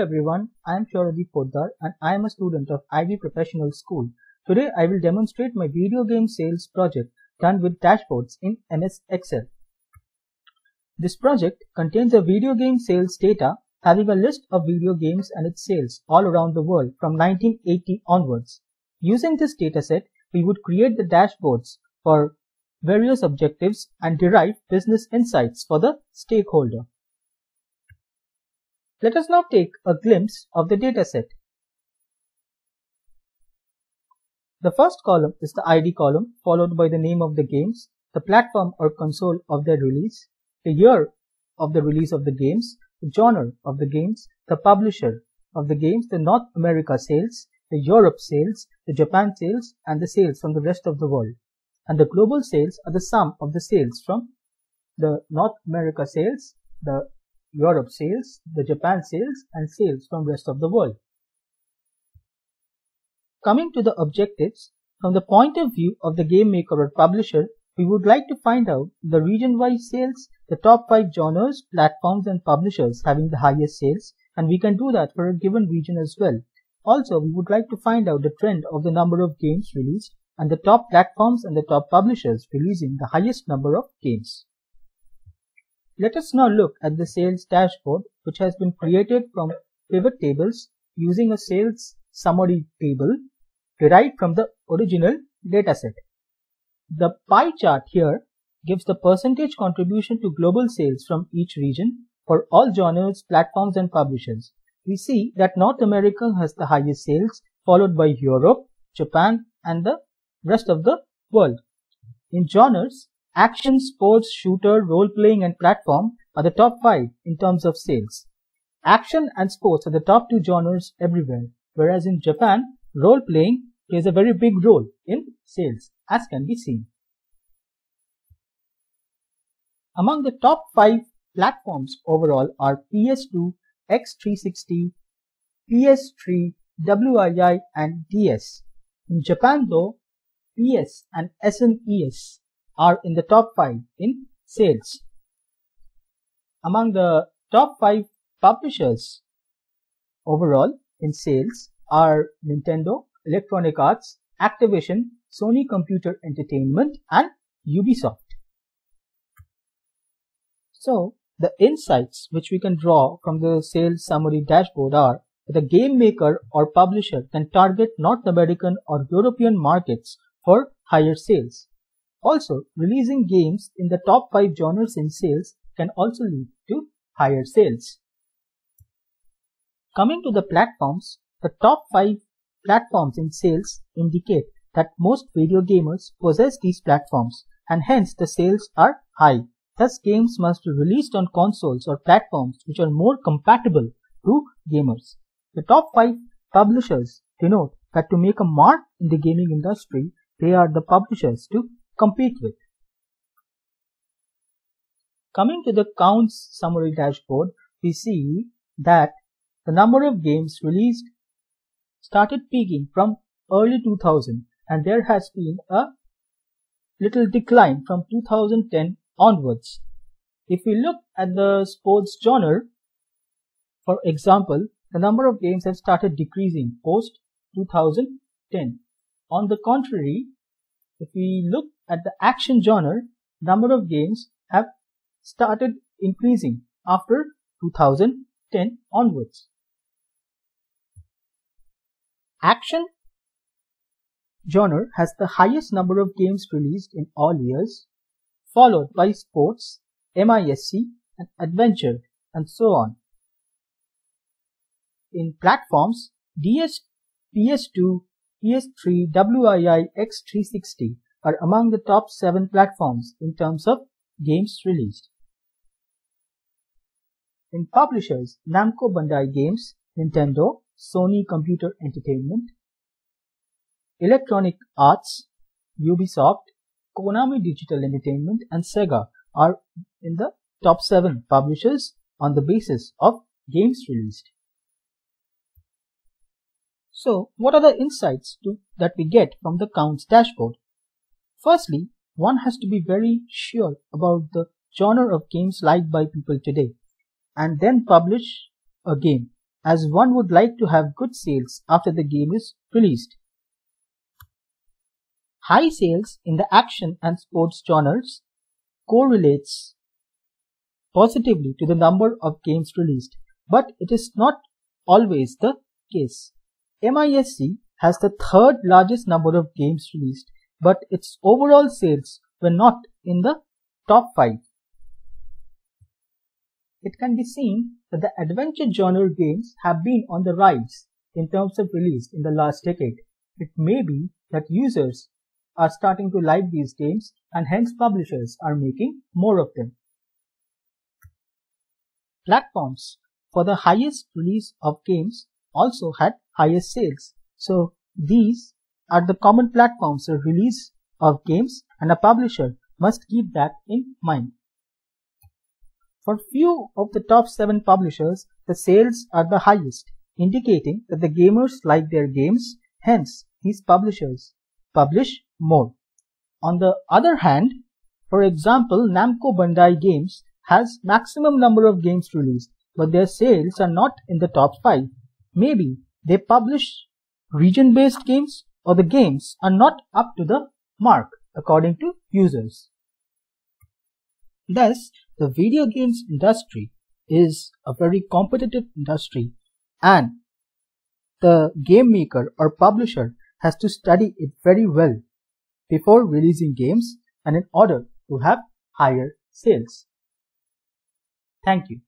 everyone, I am Shoradeep Poddar and I am a student of Ivy Professional School. Today I will demonstrate my video game sales project done with dashboards in MS Excel. This project contains a video game sales data having a list of video games and its sales all around the world from 1980 onwards. Using this dataset, we would create the dashboards for various objectives and derive business insights for the stakeholder. Let us now take a glimpse of the dataset. The first column is the ID column followed by the name of the games, the platform or console of their release, the year of the release of the games, the genre of the games, the publisher of the games, the North America sales, the Europe sales, the Japan sales, and the sales from the rest of the world. And the global sales are the sum of the sales from the North America sales, the Europe sales, the Japan sales, and sales from rest of the world. Coming to the objectives, from the point of view of the game maker or publisher, we would like to find out the region-wise sales, the top 5 genres, platforms and publishers having the highest sales and we can do that for a given region as well. Also, we would like to find out the trend of the number of games released and the top platforms and the top publishers releasing the highest number of games. Let us now look at the sales dashboard which has been created from pivot tables using a sales summary table derived from the original dataset. The pie chart here gives the percentage contribution to global sales from each region for all genres, platforms and publishers. We see that North America has the highest sales followed by Europe, Japan and the rest of the world. In genres, Action, sports, shooter, role-playing and platform are the top 5 in terms of sales. Action and sports are the top two genres everywhere, whereas in Japan, role-playing plays a very big role in sales, as can be seen. Among the top 5 platforms overall are PS2, X360, PS3, WII and DS. In Japan though, PS and SNES are in the top 5 in sales. Among the top 5 publishers overall in sales are Nintendo, Electronic Arts, Activision, Sony Computer Entertainment and Ubisoft. So, the insights which we can draw from the sales summary dashboard are that a game maker or publisher can target North American or European markets for higher sales. Also, releasing games in the top 5 genres in sales can also lead to higher sales. Coming to the platforms, the top 5 platforms in sales indicate that most video gamers possess these platforms and hence the sales are high. Thus games must be released on consoles or platforms which are more compatible to gamers. The top 5 publishers denote that to make a mark in the gaming industry, they are the publishers to compete with. Coming to the counts summary dashboard, we see that the number of games released started peaking from early 2000 and there has been a little decline from 2010 onwards. If we look at the sports genre, for example, the number of games have started decreasing post 2010. On the contrary, if we look at the action genre, number of games have started increasing after 2010 onwards. Action genre has the highest number of games released in all years, followed by sports, MISC, and adventure, and so on. In platforms, DS, PS2, PS3, WII, X360 are among the top 7 platforms in terms of games released. In publishers, Namco Bandai Games, Nintendo, Sony Computer Entertainment, Electronic Arts, Ubisoft, Konami Digital Entertainment and Sega are in the top 7 publishers on the basis of games released. So, what are the insights to, that we get from the counts dashboard? Firstly, one has to be very sure about the genre of games liked by people today and then publish a game as one would like to have good sales after the game is released. High sales in the action and sports genres correlates positively to the number of games released, but it is not always the case. MISC has the third largest number of games released, but its overall sales were not in the top 5. It can be seen that the adventure genre games have been on the rise in terms of release in the last decade. It may be that users are starting to like these games and hence publishers are making more of them. Platforms for the highest release of games also had highest sales. So these are the common platforms for release of games and a publisher must keep that in mind. For few of the top 7 publishers, the sales are the highest, indicating that the gamers like their games, hence these publishers publish more. On the other hand, for example, Namco Bandai Games has maximum number of games released, but their sales are not in the top 5. Maybe they publish region-based games or the games are not up to the mark according to users. Thus, the video games industry is a very competitive industry and the game maker or publisher has to study it very well before releasing games and in order to have higher sales. Thank you.